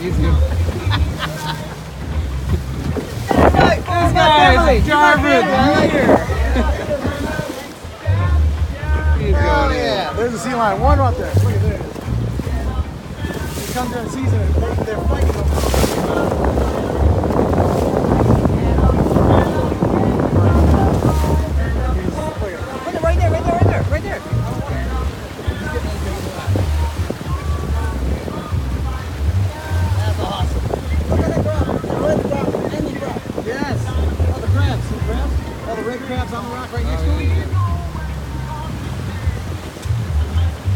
He's good. This guy's Jarvis here. He's Oh going yeah, there's a sea lion. One right there. Look at this. It comes during season. and They, they're fighting them. The crabs on the rock right next to him.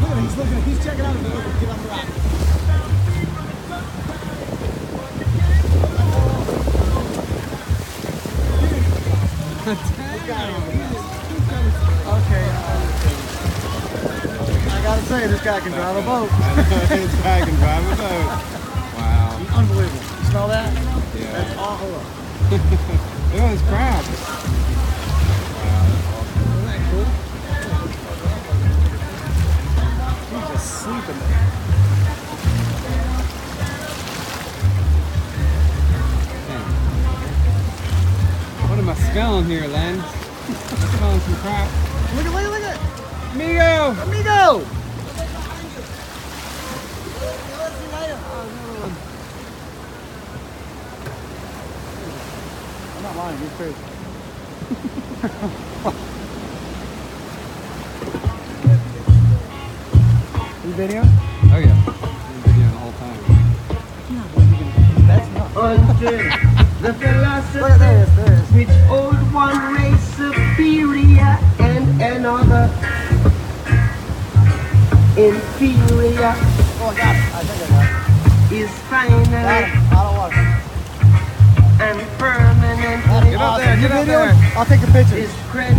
Look at him. He's looking. He's checking out. He's Get on the rock. Okay. I gotta say, this guy can drive a boat. this guy can drive a boat. Wow. Unbelievable. You smell that? Yeah. That's awful. Look at those crabs. Am I smelling here, Len? I'm smelling some crap. Look at, look at, look at. Amigo! Amigo! I'm not lying, he's crazy. you video? Oh yeah. Been videoing the whole time. That's not. Until the Look at there, it is, there it is. which old inferior Oh, I. I think I got it. is Got finally him. I don't want it. and permanently Get up there, get up there. I'll take a picture. is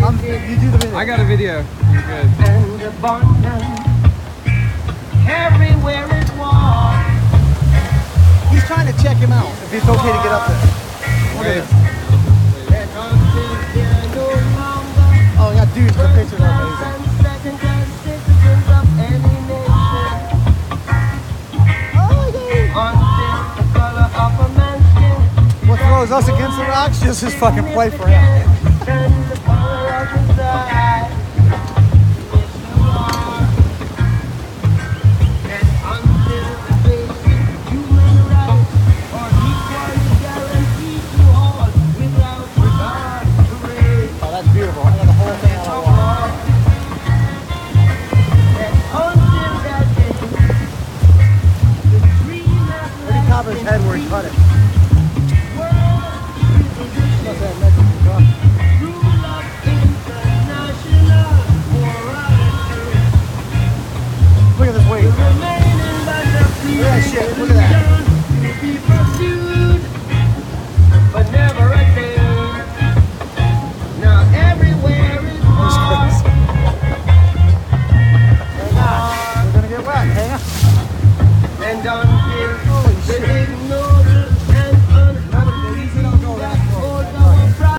I'm, credited you do the video. I got a video. You're good. and abundant everywhere it walks. He's trying to check him out. If it's okay to get up there. Look throws us against the rocks? Just his fucking play for him. down.